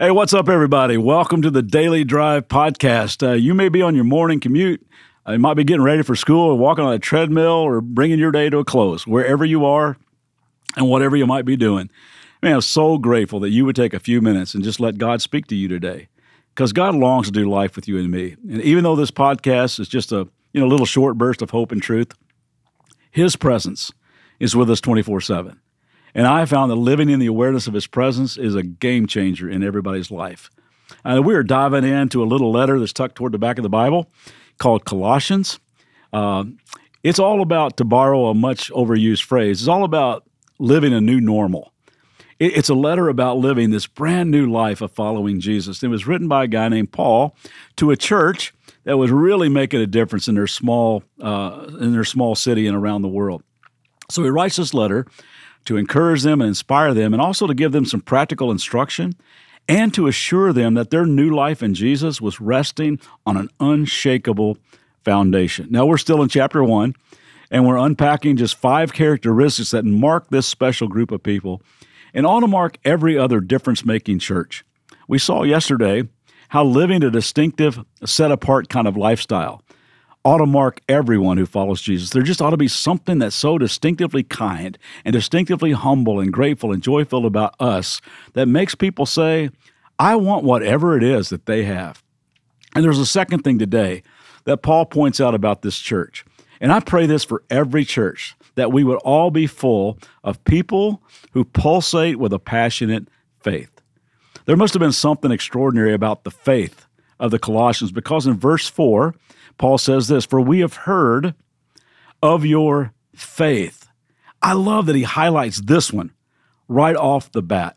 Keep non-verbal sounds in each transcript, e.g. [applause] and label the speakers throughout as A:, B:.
A: Hey, what's up, everybody? Welcome to the Daily Drive podcast. Uh, you may be on your morning commute. Uh, you might be getting ready for school or walking on a treadmill or bringing your day to a close, wherever you are and whatever you might be doing. Man, I'm so grateful that you would take a few minutes and just let God speak to you today because God longs to do life with you and me. And even though this podcast is just a you know little short burst of hope and truth, His presence is with us 24 7. And I found that living in the awareness of His presence is a game changer in everybody's life. Uh, we are diving into a little letter that's tucked toward the back of the Bible called Colossians. Uh, it's all about, to borrow a much overused phrase, it's all about living a new normal. It, it's a letter about living this brand new life of following Jesus. It was written by a guy named Paul to a church that was really making a difference in their small uh, in their small city and around the world. So he writes this letter to encourage them and inspire them, and also to give them some practical instruction and to assure them that their new life in Jesus was resting on an unshakable foundation. Now, we're still in chapter one, and we're unpacking just five characteristics that mark this special group of people and ought to mark every other difference making church. We saw yesterday how living a distinctive, set apart kind of lifestyle ought to mark everyone who follows Jesus. There just ought to be something that's so distinctively kind and distinctively humble and grateful and joyful about us that makes people say, I want whatever it is that they have. And there's a second thing today that Paul points out about this church. And I pray this for every church that we would all be full of people who pulsate with a passionate faith. There must have been something extraordinary about the faith of the Colossians because in verse 4, Paul says this For we have heard of your faith. I love that he highlights this one right off the bat.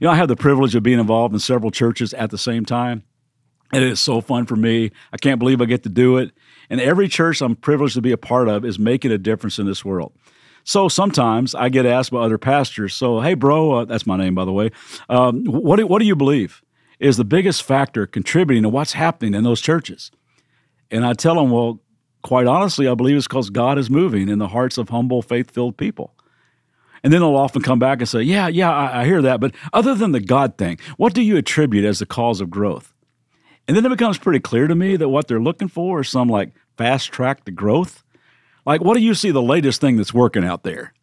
A: You know, I have the privilege of being involved in several churches at the same time. And it is so fun for me. I can't believe I get to do it. And every church I'm privileged to be a part of is making a difference in this world. So sometimes I get asked by other pastors, so, hey, bro, uh, that's my name, by the way, um, what, do, what do you believe is the biggest factor contributing to what's happening in those churches? And I tell them, well, quite honestly, I believe it's because God is moving in the hearts of humble, faith filled people. And then they'll often come back and say, yeah, yeah, I, I hear that. But other than the God thing, what do you attribute as the cause of growth? And then it becomes pretty clear to me that what they're looking for is some like fast track to growth. Like, what do you see the latest thing that's working out there?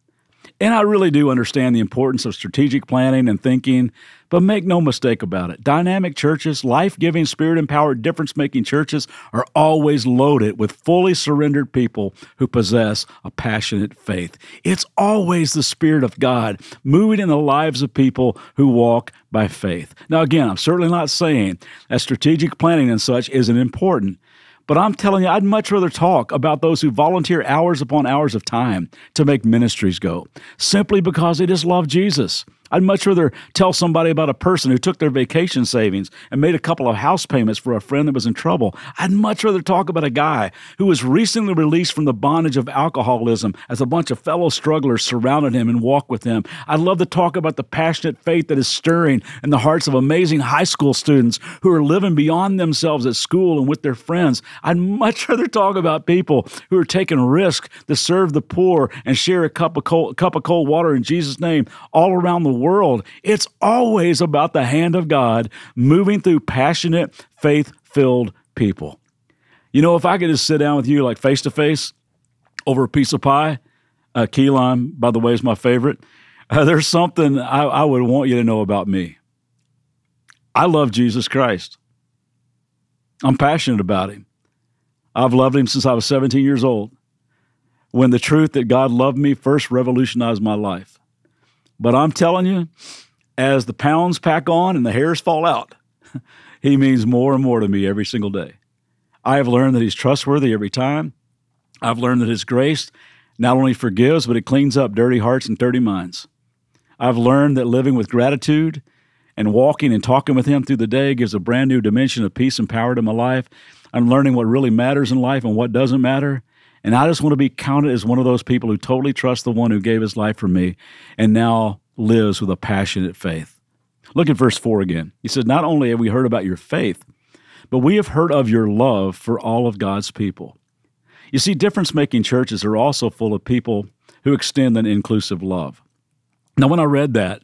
A: And I really do understand the importance of strategic planning and thinking, but make no mistake about it. Dynamic churches, life giving, spirit empowered, difference making churches are always loaded with fully surrendered people who possess a passionate faith. It's always the Spirit of God moving in the lives of people who walk by faith. Now, again, I'm certainly not saying that strategic planning and such isn't important. But I'm telling you, I'd much rather talk about those who volunteer hours upon hours of time to make ministries go, simply because they just love Jesus. I'd much rather tell somebody about a person who took their vacation savings and made a couple of house payments for a friend that was in trouble. I'd much rather talk about a guy who was recently released from the bondage of alcoholism as a bunch of fellow strugglers surrounded him and walked with him. I'd love to talk about the passionate faith that is stirring in the hearts of amazing high school students who are living beyond themselves at school and with their friends. I'd much [laughs] rather talk about people who are taking risk to serve the poor and share a cup of cold, cup of cold water in Jesus' name all around the world. It's always about the hand of God moving through passionate, faith filled people. You know, if I could just sit down with you like face to face over a piece of pie, uh, key lime, by the way, is my favorite. [laughs] Uh, there's something I, I would want you to know about me. I love Jesus Christ. I'm passionate about him. I've loved him since I was 17 years old when the truth that God loved me first revolutionized my life. But I'm telling you, as the pounds pack on and the hairs fall out, [laughs] he means more and more to me every single day. I have learned that he's trustworthy every time. I've learned that his grace not only forgives, but it cleans up dirty hearts and dirty minds. I've learned that living with gratitude and walking and talking with him through the day gives a brand new dimension of peace and power to my life. I'm learning what really matters in life and what doesn't matter. And I just want to be counted as one of those people who totally trust the one who gave his life for me and now lives with a passionate faith. Look at verse 4 again. He says, Not only have we heard about your faith, but we have heard of your love for all of God's people. You see, difference making churches are also full of people who extend an inclusive love. Now, when I read that,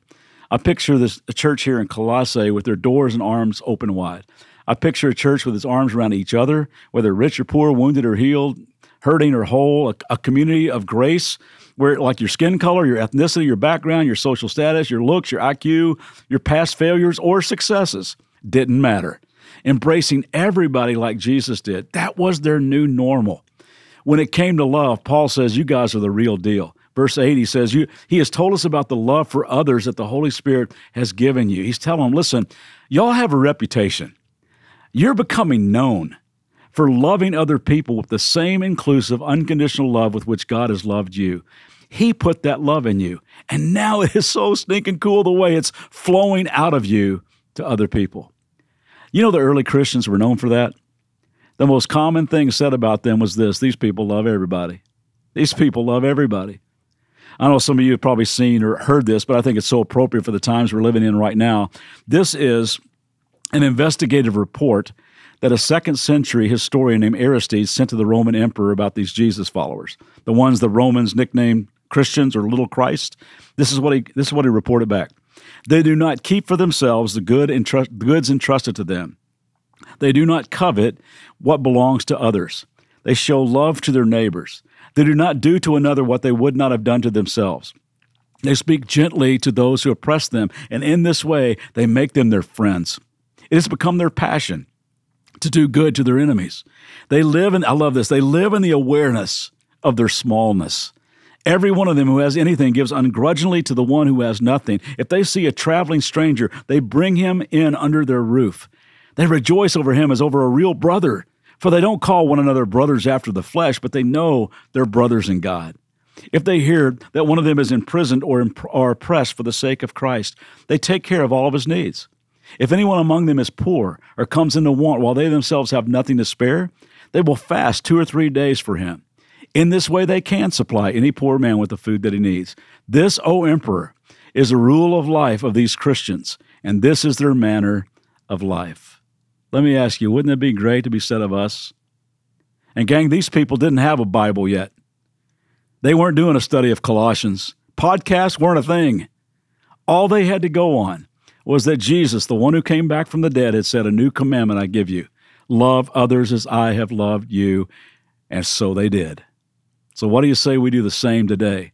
A: I picture this a church here in Colossae with their doors and arms open wide. I picture a church with its arms around each other, whether rich or poor, wounded or healed, hurting or whole, a, a community of grace where, like your skin color, your ethnicity, your background, your social status, your looks, your IQ, your past failures or successes didn't matter. Embracing everybody like Jesus did. That was their new normal. When it came to love, Paul says, You guys are the real deal. Verse 8, he says, you, He has told us about the love for others that the Holy Spirit has given you. He's telling them, Listen, y'all have a reputation. You're becoming known for loving other people with the same inclusive, unconditional love with which God has loved you. He put that love in you. And now [laughs] it is so stinking cool the way it's flowing out of you to other people. You know, the early Christians were known for that. The most common thing said about them was this these people love everybody. These people love everybody. I know some of you have probably seen or heard this, but I think it's so appropriate for the times we're living in right now. This is an investigative report that a second century historian named Aristides sent to the Roman emperor about these Jesus followers, the ones the Romans nicknamed Christians or little Christ. This is what he this is what he reported back. They do not keep for themselves the good entrust, goods entrusted to them. They do not covet what belongs to others. They show love to their neighbors. They do not do to another what they would not have done to themselves. They speak gently to those who oppress them, and in this way they make them their friends. It has become their passion to do good to their enemies. They live in, I love this, they live in the awareness of their smallness. Every one of them who has anything gives ungrudgingly to the one who has nothing. If they see a traveling stranger, they bring him in under their roof. They rejoice over him as over a real brother, for they don't call one another brothers after the flesh, but they know they're brothers in God. If they hear that one of them is imprisoned or, imp- or oppressed for the sake of Christ, they take care of all of his needs. If anyone among them is poor or comes into want while they themselves have nothing to spare, they will fast two or three days for him. In this way, they can supply any poor man with the food that he needs. This, O emperor, is the rule of life of these Christians, and this is their manner of life. Let me ask you, wouldn't it be great to be said of us? And, gang, these people didn't have a Bible yet. They weren't doing a study of Colossians. Podcasts weren't a thing. All they had to go on was that Jesus, the one who came back from the dead, had said, A new commandment I give you love others as I have loved you. And so they did. So, what do you say we do the same today?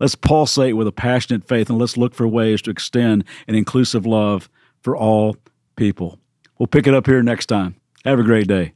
A: Let's pulsate with a passionate faith and let's look for ways to extend an inclusive love for all people. We'll pick it up here next time. Have a great day.